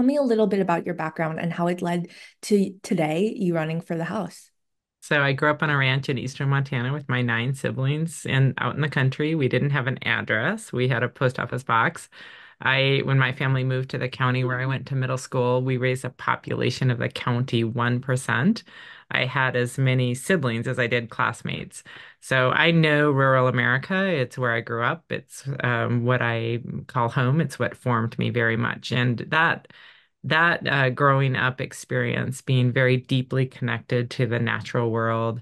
tell me a little bit about your background and how it led to today you running for the House. So I grew up on a ranch in eastern Montana with my nine siblings and out in the country. We didn't have an address. We had a post office box. I, when my family moved to the county where I went to middle school, we raised a population of the county 1%. I had as many siblings as I did classmates. So I know rural America. It's where I grew up. It's um, what I call home. It's what formed me very much. And that that uh, growing up experience, being very deeply connected to the natural world,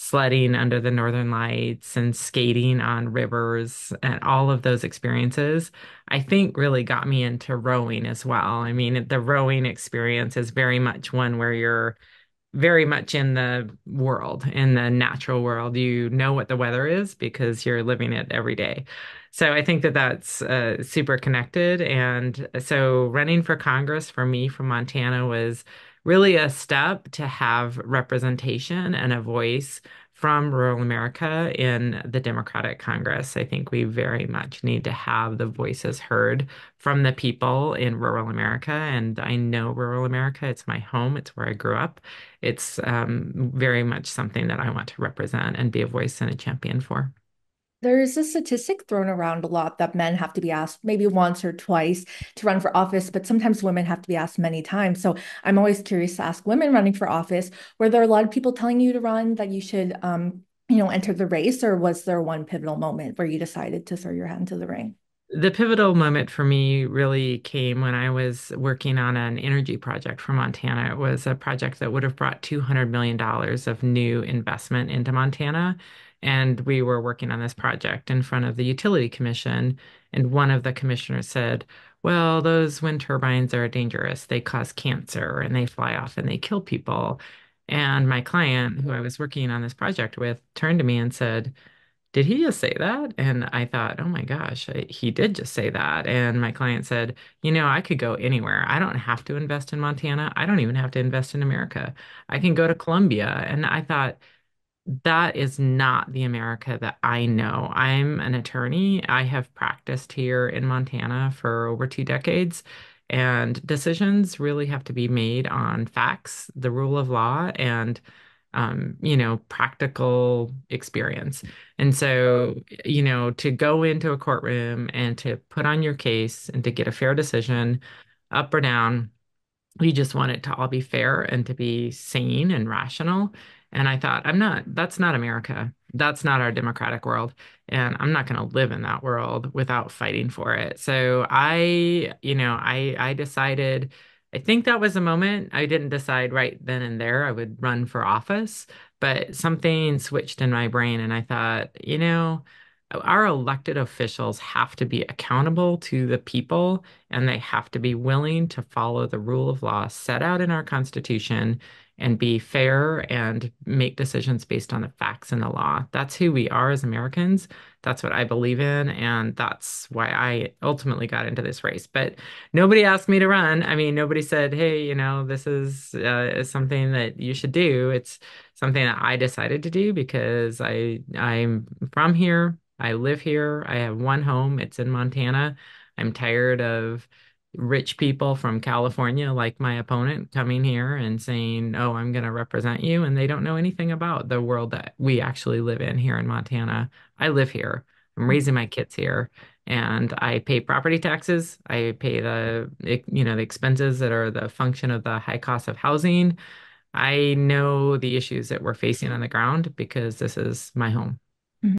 sledding under the northern lights and skating on rivers and all of those experiences, I think really got me into rowing as well. I mean, the rowing experience is very much one where you're very much in the world, in the natural world. You know what the weather is because you're living it every day. So I think that that's uh, super connected. And so running for Congress for me from Montana was really a step to have representation and a voice from rural America in the Democratic Congress. I think we very much need to have the voices heard from the people in rural America. And I know rural America, it's my home, it's where I grew up. It's um, very much something that I want to represent and be a voice and a champion for. There's a statistic thrown around a lot that men have to be asked maybe once or twice to run for office, but sometimes women have to be asked many times. So I'm always curious to ask women running for office, were there a lot of people telling you to run that you should, um, you know, enter the race, or was there one pivotal moment where you decided to throw your hat into the ring? The pivotal moment for me really came when I was working on an energy project for Montana. It was a project that would have brought $200 million of new investment into Montana. And we were working on this project in front of the Utility Commission. And one of the commissioners said, Well, those wind turbines are dangerous. They cause cancer and they fly off and they kill people. And my client, who I was working on this project with, turned to me and said, Did he just say that? And I thought, Oh my gosh, he did just say that. And my client said, You know, I could go anywhere. I don't have to invest in Montana. I don't even have to invest in America. I can go to Colombia. And I thought, that is not the America that I know. I'm an attorney. I have practiced here in Montana for over two decades, and decisions really have to be made on facts, the rule of law, and um, you know, practical experience. And so, you know, to go into a courtroom and to put on your case and to get a fair decision, up or down, we just want it to all be fair and to be sane and rational. And I thought, I'm not, that's not America. That's not our democratic world. And I'm not going to live in that world without fighting for it. So I, you know, I I decided, I think that was a moment. I didn't decide right then and there I would run for office, but something switched in my brain and I thought, you know, our elected officials have to be accountable to the people and they have to be willing to follow the rule of law set out in our Constitution and be fair and make decisions based on the facts and the law. That's who we are as Americans. That's what I believe in. And that's why I ultimately got into this race. But nobody asked me to run. I mean, nobody said, hey, you know, this is, uh, something that you should do. It's something that I decided to do because I I'm from here. I live here. I have one home. It's in Montana. I'm tired of rich people from California, like my opponent, coming here and saying, Oh, I'm going to represent you. And they don't know anything about the world that we actually live in here in Montana. I live here. I'm hmm. raising my kids here and I pay property taxes. I pay the, you know, the expenses that are the function of the high cost of housing. I know the issues that we're facing on the ground because this is my home.